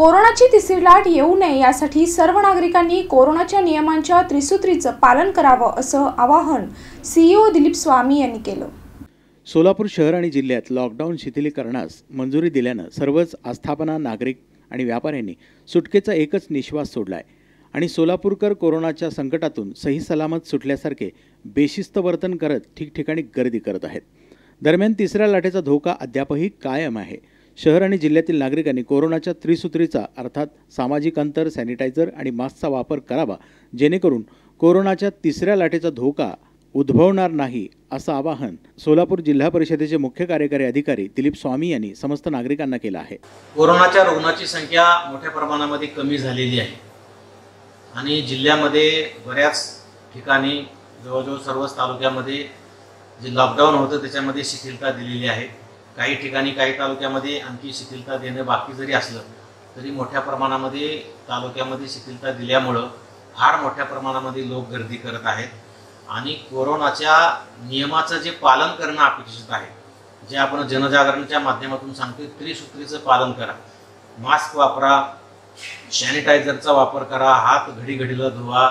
कोरोनाची तिसरी लाट येऊ नये यासाठी सर्व नागरिकांनी कोरोनाच्या नियमांच्या त्रिसूत्रीचं पालन करावं असं आवाहन सीईओ दिलीप स्वामी यांनी केलं. सोलापूर शहर आणि जिल्ह्यात लॉकडाऊन शिथिलीकरणास मंजुरी दिल्यानं सर्वच आस्थापना नागरिक आणि व्यापाऱ्यांनी सुटकेचा एकच निश्वास सोडलाय. आणि सोलापूरकर कोरोनाच्या संकटातून सही सलामत सुटल्यासारखे बेशिस्त वर्तन करत ठिकठिकाणी गर्दी करत आहेत. दरम्यान तिसऱ्या लाटेचा धोका अद्यापही कायम आहे. शहर आणि जिल्ह्यातील नागरिकांनी कोरोनाच्या त्रिसूत्रीचा अर्थात सामाजिक अंतर सॅनिटायझर आणि मास्कचा वापर करावा जेणेकरून कोरोनाच्या तिसऱ्या लाटेचा धोका उद्भवणार नाही असं आवाहन सोलापूर जिल्हा परिषदेचे मुख्य कार्यकारी अधिकारी दिलीप स्वामी यांनी समस्त नागरिकांना केलं आहे. कोरोनाच्या रुग्णाची संख्या मोठ्या प्रमाणामध्ये कमी झालेली आहे. आणि जिल्ह्यामध्ये बऱ्याच ठिकाणी जवळजवळ सर्वच तालुक्यामध्ये जे लॉकडाऊन होतं त्याच्यामध्ये शिथिलता दिलेली आहे. काही ठिकाणी काही तालुक्यामध्ये आणखी शिथिलता देणं बाकी जरी असलं तरी मोठ्या प्रमाणामध्ये तालुक्यामध्ये शिथिलता दिल्यामुळं फार मोठ्या प्रमाणामध्ये लोक गर्दी करत आहेत. आणि कोरोनाच्या नियमाचं जे पालन करणं अपेक्षित आहे जे आपण जनजागरणच्या माध्यमातून सांगतोय त्रिसूत्रीचं पालन करा. मास्क वापरा सॅनिटायझरचा वापर करा हात घडी घडीला धुवा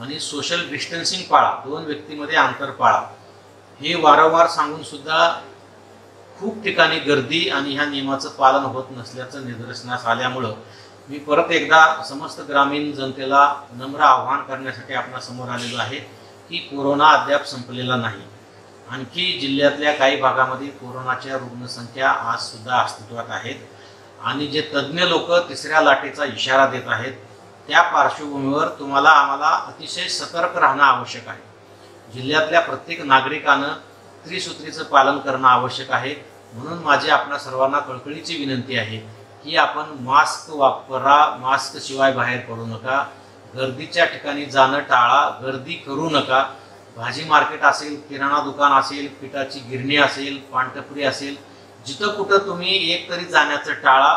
आणि सोशल डिस्टन्सिंग पाळा. दोन व्यक्तीमध्ये अंतर पाळा. हे वारंवार सांगून सुद्धा खूप ठिकाणी गर्दी आणि ह्या नियमाचं पालन होत नसल्याचं निदर्शनास आल्यामुळं मी परत एकदा समस्त ग्रामीण जनतेला नम्र आव्हान करण्यासाठी आपणासमोर आलेलो आहे की कोरोना अद्याप संपलेला नाही. आणखी जिल्ह्यातल्या काही भागामध्ये कोरोनाच्या रुग्णसंख्या आज सुद्धा अस्तित्वात आहेत आणि जे तज्ज्ञ लोक तिसऱ्या लाटेचा इशारा देत आहेत त्या पार्श्वभूमीवर तुम्हाला आम्हाला अतिशय सतर्क राहणं आवश्यक आहे. जिल्ह्यातल्या प्रत्येक नागरिकानं त्रिसूत्रीचं पालन करणं आवश्यक आहे. म्हणून माझी आपल्या सर्वांना कळकळीची विनंती आहे की आपण मास्क वापरा मास्क शिवाय बाहेर पडू नका. गर्दीच्या ठिकाणी जाणं टाळा गर्दी करू नका. भाजी मार्केट असेल किराणा दुकान असेल पिठाची गिरणी असेल पानटपरी असेल जिथं कुठं तुम्ही एक तरी जाण्याचं टाळा.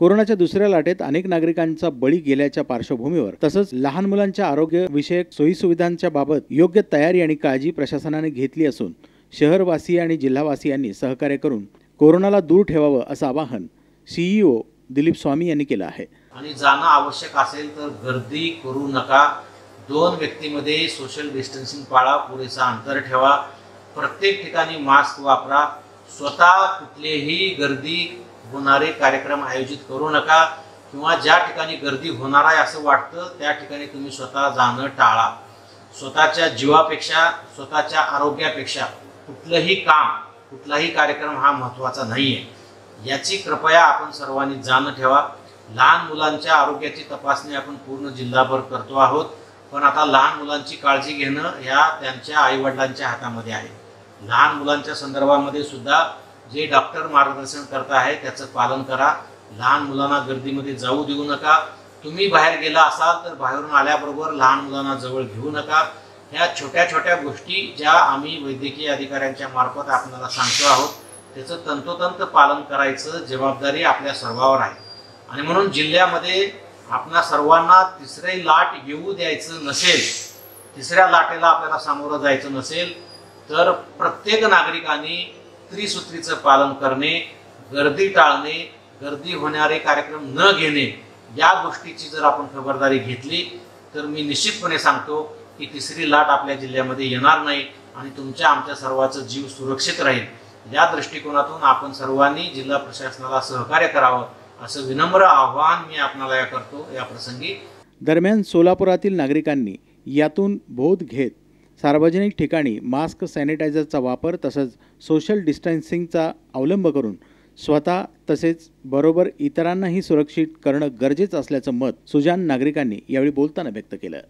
कोरोनाच्या दुसऱ्या लाटेत अनेक नागरिकांचा बळी गेल्याच्या पार्श्वभूमीवर तसंच लहान मुलांच्या आरोग्य विषयक सोयीसुविधांच्या बाबत योग्य तयारी आणि काळजी प्रशासनाने घेतली असून शहरवासी आणि जिल्हावासियांनी सहकार्य करून कोरोनाला दूर ठेवावं असं आवाहन सीईओ दिलीप स्वामी यांनी केलं आहे. आणि जाणं आवश्यक असेल तर गर्दी करू नका. दोन व्यक्तीमध्ये सोशल डिस्टन्सिंग पाळा पुरेसा अंतर ठेवा. प्रत्येक ठिकाणी मास्क वापरा. स्वतः कुठलेही गर्दी होणारे कार्यक्रम आयोजित करू नका किंवा ज्या ठिकाणी गर्दी होणार आहे असं वाटतं त्या ठिकाणी तुम्ही स्वतः जाणं टाळा. स्वतःच्या जीवापेक्षा स्वतःच्या आरोग्यापेक्षा कुठलंही काम कुठलाही कार्यक्रम हा महत्त्वाचा नाही आहे याची कृपया आपण सर्वांनी जाणं ठेवा. लहान मुलांच्या आरोग्याची तपासणी आपण पूर्ण जिल्हाभर करतो आहोत. पण आता लहान मुलांची काळजी घेणं ह्या त्यांच्या आईवडिलांच्या हातामध्ये आहे. लहान मुलांच्या संदर्भामध्ये सुद्धा जे डॉक्टर मार्गदर्शन करत आहे त्याचं पालन करा. लहान मुलांना गर्दीमध्ये जाऊ देऊ नका. तुम्ही बाहेर गेला असाल तर बाहेरून आल्याबरोबर लहान मुलांना जवळ घेऊ नका. ह्या छोट्या छोट्या गोष्टी ज्या आम्ही वैद्यकीय अधिकाऱ्यांच्या मार्फत आपल्याला सांगतो आहोत त्याचं तंतोतंत पालन करायचं जबाबदारी आपल्या सर्वावर आहे. आणि म्हणून जिल्ह्यामध्ये आपणा सर्वांना तिसरी लाट येऊ द्यायचं नसेल तिसऱ्या लाटेला आपल्याला सामोरं जायचं नसेल तर प्रत्येक नागरिकांनी त्रिसूत्रीचं पालन करणे गर्दी टाळणे गर्दी होणारे कार्यक्रम न घेणे या गोष्टीची जर आपण खबरदारी घेतली तर मी निश्चितपणे सांगतो की तिसरी लाट आपल्या जिल्ह्यामध्ये येणार नाही आणि तुमच्या आमच्या सर्वांचं जीव सुरक्षित राहील. या दृष्टिकोनातून आपण सर्वांनी जिल्हा प्रशासनाला सहकार्य करावं असं विनम्र आव्हान मी आपणाला या करतो या प्रसंगी. दरम्यान सोलापुरातील नागरिकांनी यातून बोध घेत सार्वजनिक ठिकाणी मास्क सॅनिटायझरचा वापर तसंच सोशल डिस्टन्सिंगचा अवलंब करून स्वतः तसेच बरोबर इतरांनाही सुरक्षित करणं गरजेचं असल्याचं मत सुजान नागरिकांनी यावेळी बोलताना व्यक्त केलं.